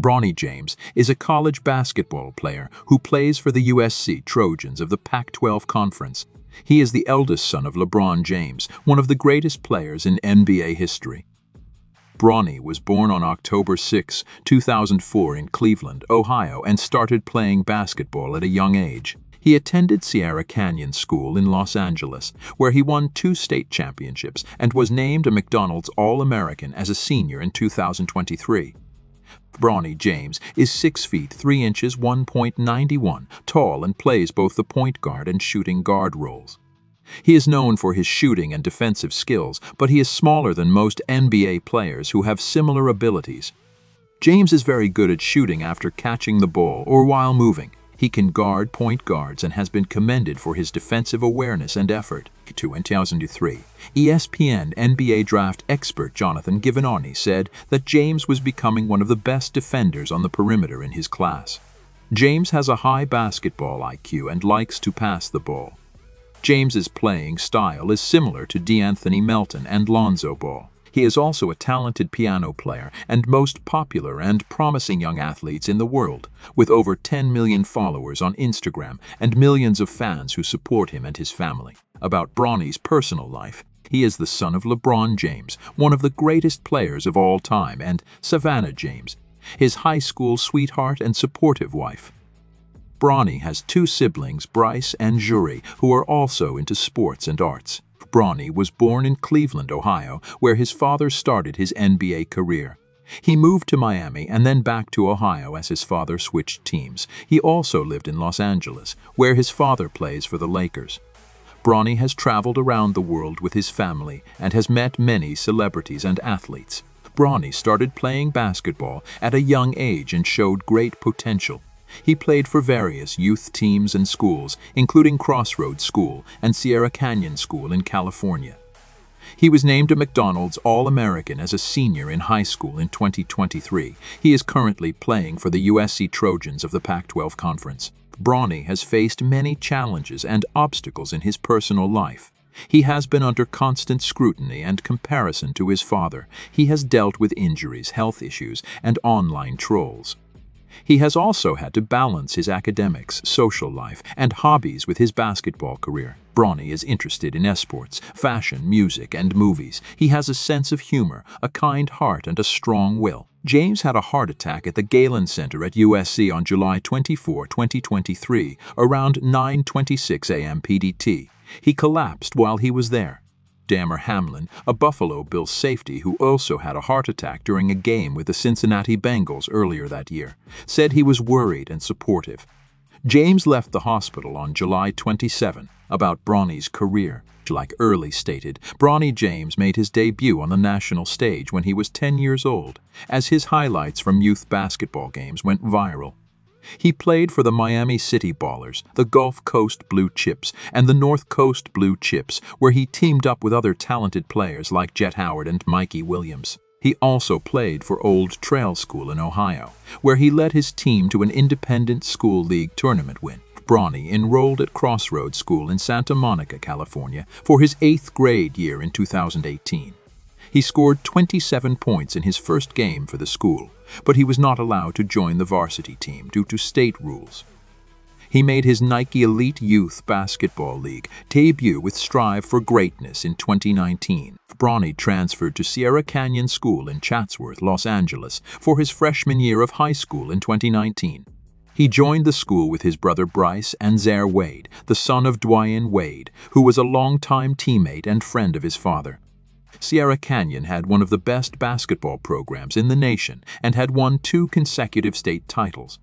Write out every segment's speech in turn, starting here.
Bronny James is a college basketball player who plays for the USC Trojans of the Pac-12 Conference. He is the eldest son of LeBron James, one of the greatest players in NBA history. Bronny was born on October 6, 2004 in Cleveland, Ohio, and started playing basketball at a young age. He attended Sierra Canyon School in Los Angeles, where he won two state championships and was named a McDonald's All-American as a senior in 2023. Bronny James is 6 feet 3 inches 1.91 tall and plays both the point guard and shooting guard roles. He is known for his shooting and defensive skills, but he is smaller than most NBA players who have similar abilities. James is very good at shooting after catching the ball or while moving. He can guard point guards and has been commended for his defensive awareness and effort. To in 2003, ESPN NBA draft expert Jonathan Givony said that James was becoming one of the best defenders on the perimeter in his class. James has a high basketball IQ and likes to pass the ball. James's playing style is similar to De'Anthony Melton and Lonzo Ball. He is also a talented piano player and most popular and promising young athletes in the world, with over 10 million followers on Instagram and millions of fans who support him and his family. About Bronny's personal life, he is the son of LeBron James, one of the greatest players of all time, and Savannah James, his high school sweetheart and supportive wife. Bronny has two siblings, Bryce and Zhuri, who are also into sports and arts. Bronny was born in Cleveland, Ohio, where his father started his NBA career. He moved to Miami and then back to Ohio as his father switched teams. He also lived in Los Angeles, where his father plays for the Lakers. Bronny has traveled around the world with his family and has met many celebrities and athletes. Bronny started playing basketball at a young age and showed great potential. He played for various youth teams and schools, including Crossroads School and Sierra Canyon School in California. He was named a McDonald's All-American as a senior in high school in 2023. He is currently playing for the USC Trojans of the Pac-12 Conference. Bronny has faced many challenges and obstacles in his personal life. He has been under constant scrutiny and comparison to his father. He has dealt with injuries, health issues, and online trolls. He has also had to balance his academics, social life, and hobbies with his basketball career. Bronny is interested in esports, fashion, music, and movies. He has a sense of humor, a kind heart, and a strong will. James had a heart attack at the Galen Center at USC on July 24, 2023, around 9.26 a.m. PDT. He collapsed while he was there. Damar Hamlin, a Buffalo Bills safety who also had a heart attack during a game with the Cincinnati Bengals earlier that year, said he was worried and supportive. James left the hospital on July 27 about Bronny's career. Like Early stated, Bronny James made his debut on the national stage when he was 10 years old, as his highlights from youth basketball games went viral. He played for the Miami City Ballers, the Gulf Coast Blue Chips, and the North Coast Blue Chips, where he teamed up with other talented players like Jett Howard and Mikey Williams. He also played for Old Trail School in Ohio, where he led his team to an independent school league tournament win. Bronny enrolled at Crossroads School in Santa Monica, California, for his eighth grade year in 2018. He scored 27 points in his first game for the school, but he was not allowed to join the varsity team due to state rules. He made his Nike Elite Youth Basketball League debut with Strive for Greatness in 2019. Bronny transferred to Sierra Canyon School in Chatsworth, Los Angeles for his freshman year of high school in 2019. He joined the school with his brother Bryce and Zaire Wade, the son of Dwyane Wade, who was a longtime teammate and friend of his father. Sierra Canyon had one of the best basketball programs in the nation and had won two consecutive state titles.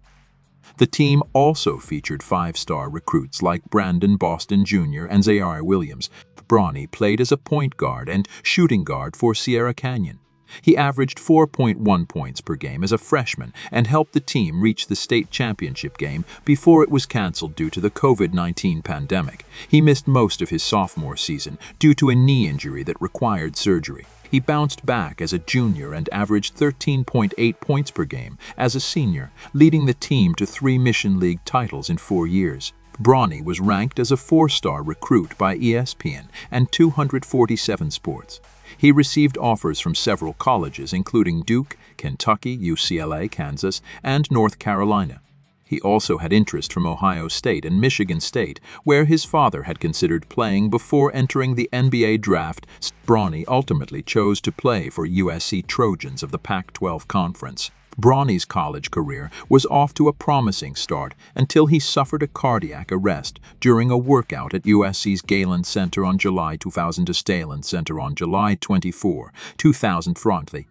The team also featured five-star recruits like Brandon Boston Jr. and Ziaire Williams. Bronny played as a point guard and shooting guard for Sierra Canyon. He averaged 4.1 points per game as a freshman and helped the team reach the state championship game before it was canceled due to the COVID-19 pandemic. He missed most of his sophomore season due to a knee injury that required surgery. He bounced back as a junior and averaged 13.8 points per game as a senior, leading the team to three Mission League titles in four years. Bronny was ranked as a four-star recruit by ESPN and 247 Sports. He received offers from several colleges, including Duke, Kentucky, UCLA, Kansas, and North Carolina. He also had interest from Ohio State and Michigan State, where his father had considered playing before entering the NBA draft. Bronny ultimately chose to play for USC Trojans of the Pac-12 Conference. Bronny's college career was off to a promising start until he suffered a cardiac arrest during a workout at USC's Galen Center on July 2000 to Stalen Center on July 24, 2000 Frontly.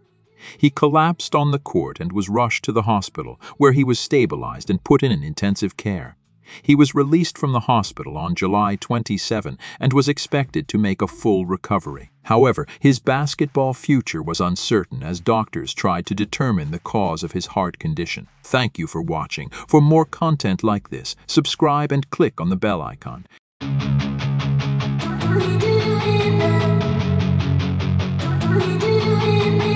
He collapsed on the court and was rushed to the hospital, where he was stabilized and put in an intensive care. He was released from the hospital on July 27 and was expected to make a full recovery. However, his basketball future was uncertain as doctors tried to determine the cause of his heart condition. Thank you for watching. For more content like this, subscribe and click on the bell icon. Don't we do it,